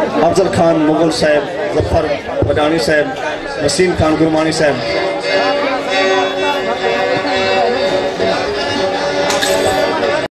Afzal Khan Mughal Saheb Zafar बडानी Saheb Wasim Khan Gurmani Saheb.